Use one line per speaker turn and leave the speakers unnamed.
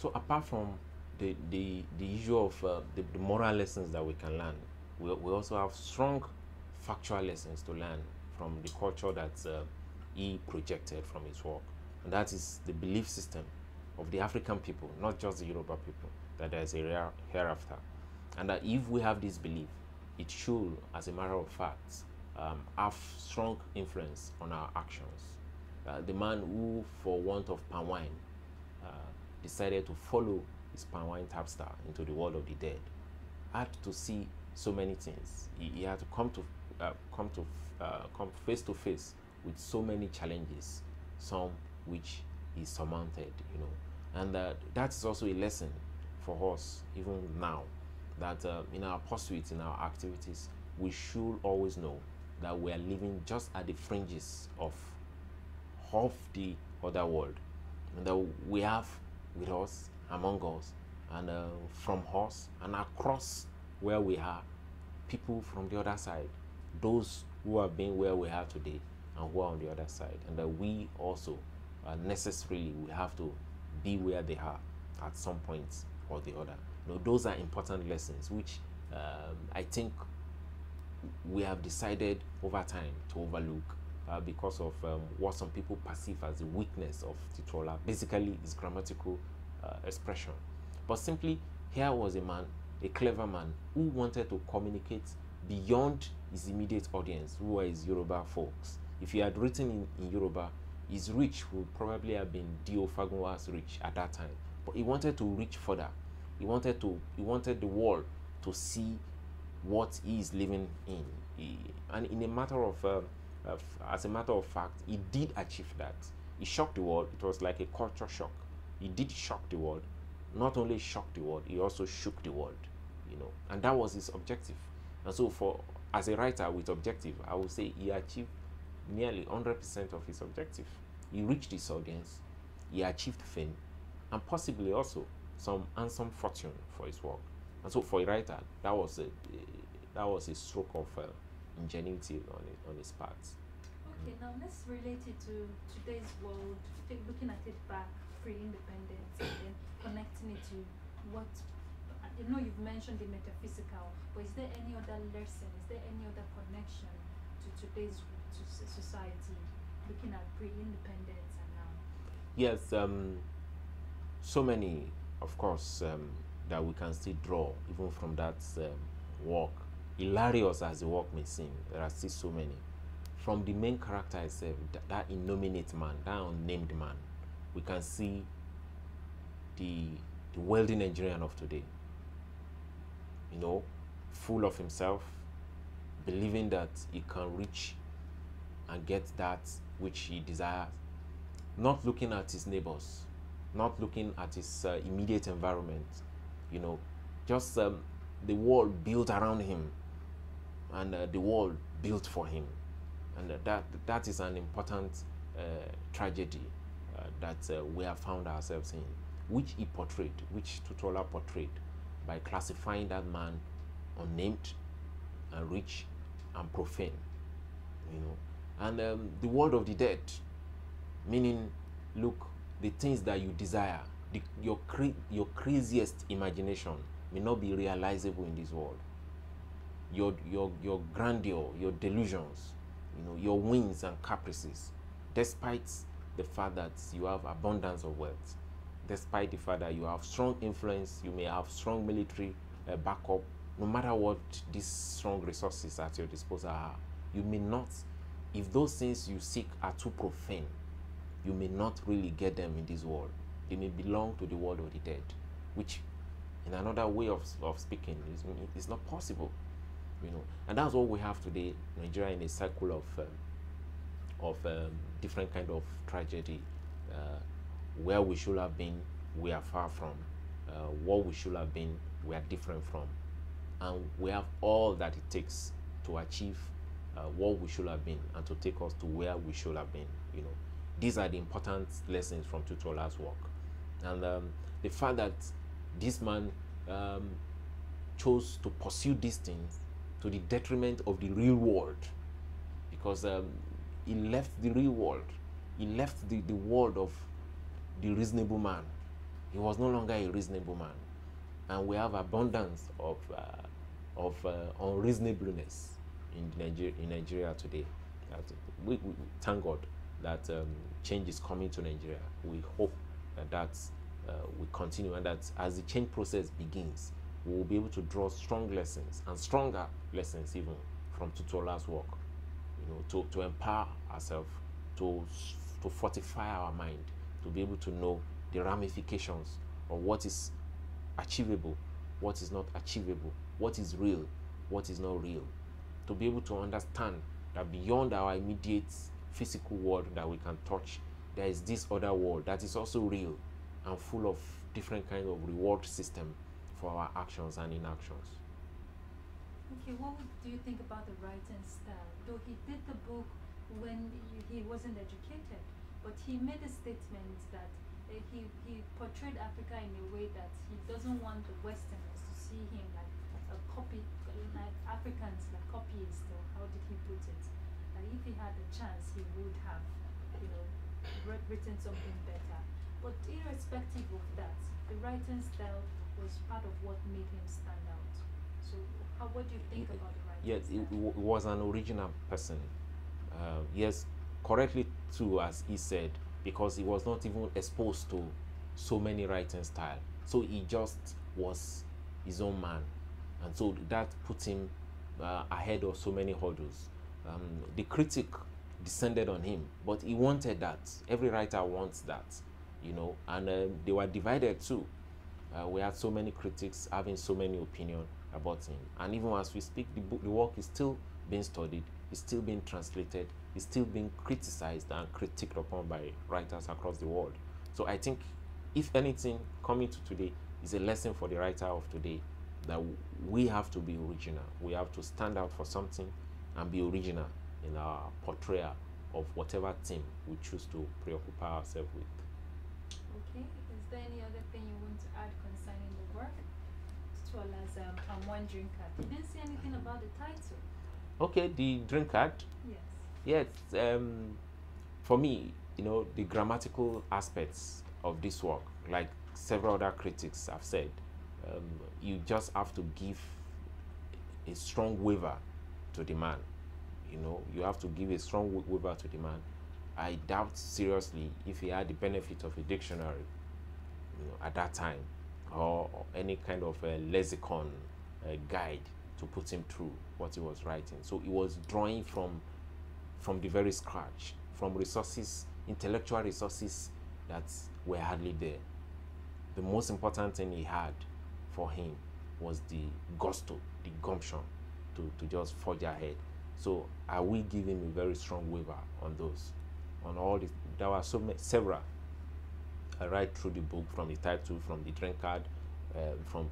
So apart from the the, the issue of uh, the, the moral lessons that we can learn, we, we also have strong factual lessons to learn from the culture that uh, he projected from his work, and that is the belief system of the African people, not just the Yoruba people, that there is a hereafter, and that if we have this belief, it should, as a matter of fact, um, have strong influence on our actions. Uh, the man who, for want of palm wine, decided to follow his palm wine into the world of the dead, had to see so many things. He, he had to come to uh, come to uh, come face to face with so many challenges, some which he surmounted. You know, and uh, that is also a lesson for us even now that uh, in our pursuits, in our activities, we should always know that we are living just at the fringes of of the other world, and that we have with us, among us, and uh, from us, and across where we are, people from the other side, those who have been where we are today, and who are on the other side, and that we also uh, necessarily we have to be where they are at some point or the other. Those are important lessons which um, I think we have decided over time to overlook uh, because of um, what some people perceive as the weakness of Tutuola. Basically, his grammatical uh, expression. But simply, here was a man, a clever man, who wanted to communicate beyond his immediate audience, who were his Yoruba folks. If he had written in, in Yoruba, his reach would probably have been D.O. Fagunwa's reach at that time. But he wanted to reach further. He wanted to. He wanted the world to see what he is living in. He, and in a matter of, uh, as a matter of fact, he did achieve that. He shocked the world. It was like a culture shock. He did shock the world. Not only shocked the world, he also shook the world. You know, and that was his objective. And so, for as a writer with objective, I would say he achieved nearly 100% of his objective. He reached his audience. He achieved fame, and possibly also some handsome fortune for his work. And so for a writer, that was a, that was a stroke of uh, ingenuity on it, on his part.
Okay, now let's relate it to today's world, looking at it back, pre-independence, and then connecting it to what you know you've mentioned the metaphysical, but is there any other lesson? Is there any other connection to today's to society, looking at pre-independence and now?
Yes, um, so many, of course, um, that we can still draw even from that um, work. Hilarious as the work may seem, there are still so many. From the main character itself, that, that innominate man, that unnamed man, we can see the, the wealthy Nigerian of today. You know, full of himself, believing that he can reach and get that which he desires, not looking at his neighbors, not looking at his uh, immediate environment, you know, just um, the world built around him and uh, the world built for him. And uh, that, that is an important uh, tragedy uh, that uh, we have found ourselves in, which he portrayed, which Tutuola portrayed by classifying that man unnamed and rich and profane, you know. And um, the world of the dead, meaning, look, the things that you desire, the, your, cra- your craziest imagination may not be realizable in this world. Your, your, your grandeur, your delusions, you know, your whims and caprices, despite the fact that you have abundance of wealth, despite the fact that you have strong influence, you may have strong military uh, backup, no matter what these strong resources at your disposal are, you may not, if those things you seek are too profane, you may not really get them in this world. They may belong to the world of the dead, which, in another way of, of speaking, is, is not possible. You know, and that's what we have today. Nigeria in a cycle of um, of um, different kind of tragedy, uh, where we should have been, we are far from. Uh, what we should have been, we are different from, and we have all that it takes to achieve uh, what we should have been and to take us to where we should have been. You know, these are the important lessons from Tutuola's work, and um, the fact that this man um, chose to pursue these things to the detriment of the real world, because um, he left the real world, he left the, the world of the reasonable man, he was no longer a reasonable man. And we have abundance of, uh, of uh, unreasonableness in Nigeria, in Nigeria today. We, we thank God that um, change is coming to Nigeria. We hope that that uh, will continue and that as the change process begins, we will be able to draw strong lessons and stronger lessons even from Tutuola's work. You know, to, to empower ourselves, to to fortify our mind, to be able to know the ramifications of what is achievable, what is not achievable, what is real, what is not real. To be able to understand that beyond our immediate physical world that we can touch, there is this other world that is also real and full of different kind of reward system for our actions and inactions.
Okay, what do you think about the writing style? Though he did the book when he, wasn't educated, but he made a statement that uh, he, he portrayed Africa in a way that he doesn't want the Westerners to see him like a copy, like Africans like copyists, or how did he put it? That if he had the chance, he would have, you know, written something better. But irrespective of that, the writing style was part of what made him stand out. So, how, what do you think
Ye-
about the writing
Yes,
style?
he w- was an original person. Uh, yes, correctly too, as he said, because he was not even exposed to so many writing style. So he just was his own man, and so that put him uh, ahead of so many hurdles. Um, the critic descended on him, but he wanted that. Every writer wants that, you know, and uh, they were divided too. Uh, we had so many critics having so many opinion about him, and even as we speak, the book, the work is still being studied, is still being translated, is still being criticized and critiqued upon by writers across the world. So I think, if anything, coming to today is a lesson for the writer of today that we have to be original. We have to stand out for something and be original in our portrayal of whatever theme we choose to preoccupy ourselves with.
Okay, is there any other thing you want to add concerning the work? As um, I'm wondering, Kat, you didn't say anything about the title.
Okay, the Drinkard.
Yes.
Yes, um, for me, you know, the grammatical aspects of this work, like several other critics have said, um, you just have to give a strong waiver to the man. You know, you have to give a strong waiver to the man. I doubt seriously if he had the benefit of a dictionary, you know, at that time, or, any kind of a lexicon uh, guide to put him through what he was writing. So he was drawing from from the very scratch, from resources, intellectual resources that were hardly there. The most important thing he had for him was the gusto, the gumption to, to just forge ahead. So I will give him a very strong waiver on those, on all the, there were so many, several. Write through the book from the title, from the Drinkard, uh, from